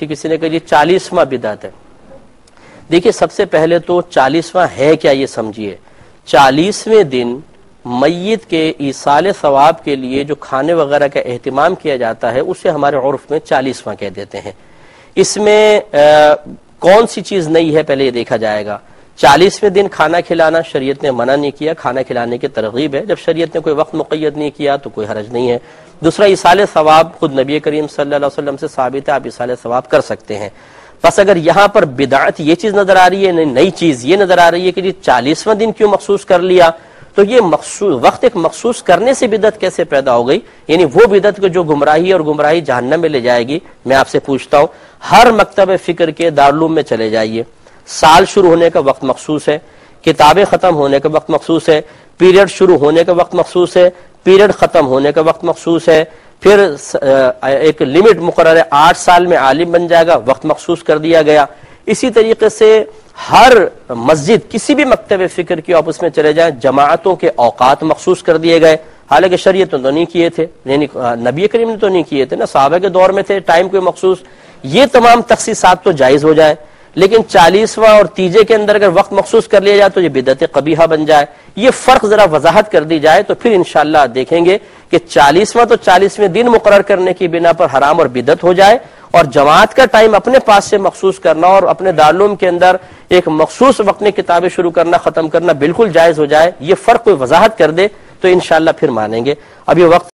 ठीक किसी ने कहा जी चालीसवां बिदात है। देखिए सबसे पहले तो चालीसवां है क्या ये समझिए। चालीसवें दिन मैत के ईसाल सवाब के लिए जो खाने वगैरह का एहतमाम किया जाता है उसे हमारे उर्फ़ में चालीसवां कह देते हैं। इसमें आ, कौन सी चीज़ नहीं है पहले ये देखा जाएगा। चालीसवें दिन खाना खिलाना शरीयत ने मना नहीं किया। खाना खिलाने की तरगीब है। जब शरीयत ने कोई वक्त मुक़ैद नहीं किया तो कोई हरज नहीं है। दूसरा इसाल सवाब खुद नबी करीम सल्लल्लाहु अलैहि वसल्लम से साबित है, आप इसाल सवाब कर सकते हैं। बस अगर यहाँ पर बिदात ये चीज़ नज़र आ रही है नई चीज़ ये नज़र आ रही है कि जी चालीसवां दिन क्यों मखसूस कर लिया तो ये वक्त एक मखसूस करने से बिदत कैसे पैदा हो गई? यानी वो बिदत को जो गुमराही और गुमराही जहन्नम में ले जाएगी, मैं आपसे पूछता हूँ, हर मकतब फ़िक्र के दारूम में चले जाइए। साल शुरू होने का वक्त मखसूस है, किताबें खत्म होने का वक्त मखसूस है, पीरियड शुरू होने का वक्त मखसूस है पीरियड खत्म होने का वक्त मखसूस है, फिर एक लिमिट मुकर आठ साल में आलिम बन जाएगा, वक्त मखसूस कर दिया गया। इसी तरीके से हर मस्जिद, किसी भी मकतब फ़िक्र की आप उसमें चले जाए, जमातों के औकात मखसूस कर दिए गए। हालाँकि शरीयत तो नहीं किए थे, यानी नबी करीम ने तो नहीं किए थे ना, साहबा के दौर में थे, टाइम कोई मखसूस। ये तमाम तखसीसात तो जायज़ हो जाए। लेकिन चालीसवां और तीजे के अंदर अगर वक्त मखसूस कर लिया जाए तो ये बिदत कबीहा बन जाए, ये फ़र्क जरा वजाहत कर दी जाए तो फिर इंशाला देखेंगे कि चालीसवां तो चालीसवें दिन मुकर करने की बिना पर हराम और बिदत हो जाए और जमात का टाइम अपने पास से मखसूस करना और अपने दारूम के अंदर एक मखसूस वक्त में किताबें शुरू करना, खत्म करना बिल्कुल जायज़ हो जाए, ये फ़र्क कोई वजाहत कर दे तो इनशाला फिर मानेंगे। अब ये वक्त